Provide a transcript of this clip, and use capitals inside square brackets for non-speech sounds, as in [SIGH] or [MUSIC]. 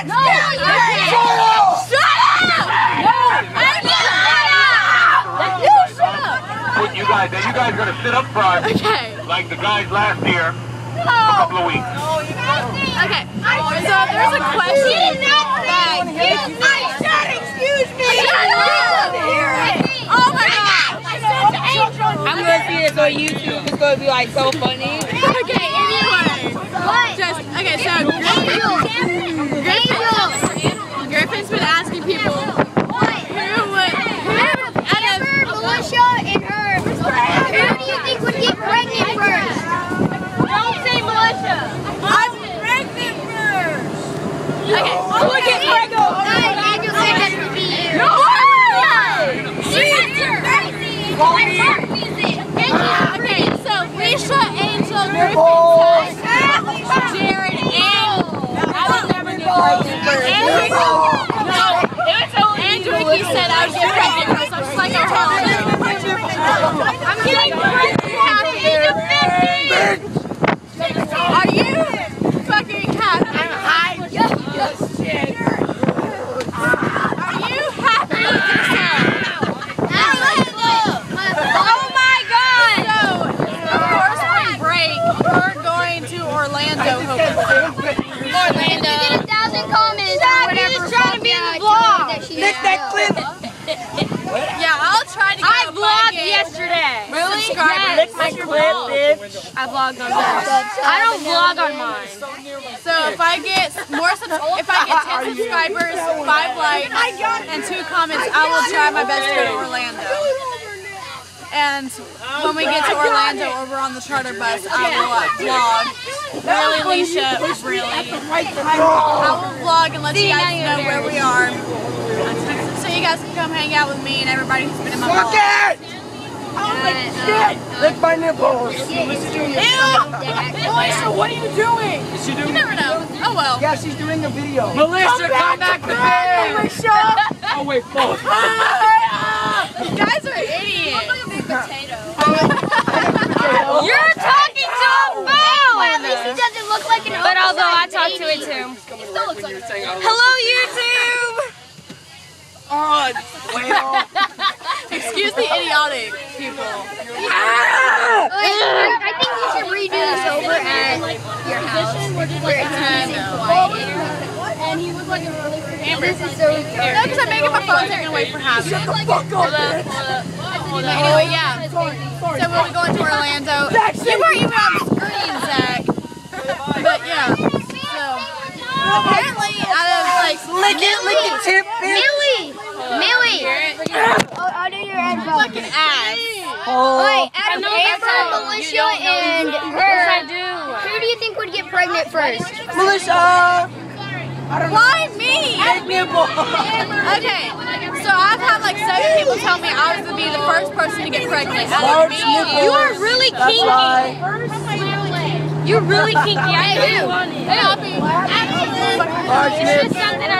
Excuse me! Shut up! Shut up! No! I shut up! You shut up! Put you guys, and you guys are gonna sit up front Okay. like the guys last year, a couple of weeks. Okay. So there's a question. I said, excuse me! Shut up! Oh my god! I'm gonna see this on YouTube. It's gonna be like so funny. Okay, anyway. Just, okay, so Griffin, Griffin, Griffin's been asking people who would, who out of, Militia and her. Who do you think would get pregnant first? Don't say militia. I'm pregnant first. Okay, Who would get pregnant? Angel said that would be you. no Okay, so Risha, Griffin, Tess, Jared, and I would never pregnant first. and. No, and Ricky said I would get pregnant first. I'm just like, I'm telling you. I'm getting pregnant happy. Are you fucking happy? I'm high. Are you happy with yourself? Oh my god! So, for spring break, we're going to Orlando, hopefully. If you get a thousand comments or whatever, trying to be in the vlog. Lick that clip. Yeah, I'll try to get I a vlogged fucking yesterday. Subscribers. Lick my clip, bitch. I vlogged on mine. I don't vlog on mine. So if I get more, subs- if I get 10 subscribers, 5 likes, and 2 comments, I will try my best to go to Orlando. And when we get to Orlando or we're on the charter bus, I will uh, vlog. Really, Leisha, really. I will vlog and let you guys know where we are. So you guys can come hang out with me and everybody who's been in my vlog. Lick my nipples. Ew! what are you doing? You never know. Oh well. Yeah, she's doing a video. Melissa, come back to bed. [LAUGHS] Oh wait, fuck. You [LAUGHS] guys are idiots. [LAUGHS] You're talking to a Well, at least he doesn't look like an But although I oversized talk to it too. He still baby. too. Hello, YouTube. Oh, [LAUGHS] well. Excuse the idiotic people. Ah! I, I think you should redo this over at your house. Where it's nice and quiet. And he was like a really This is so No, because I'm making my phone taken away for half. Shut the fuck up, Anyway, oh, yeah. So we'll be going to Orlando. [LAUGHS] You weren't even on the screen, Zach. But yeah. So apparently, out of like Lick it, lick it, tip, bitch. Millie! Millie! Oh, I'll do your headphones. fucking ass. Oh. Wait, out of Amber, Militia, and her, I do. who do you think would get pregnant first? Melissa. Why me? Lick. Okay, so I've had like seven people tell me I was gonna be the first person to get pregnant. Large nipples. You are really kinky. why. You're really kinky. I know you want it. Hey, I'll be. Large It's nipples.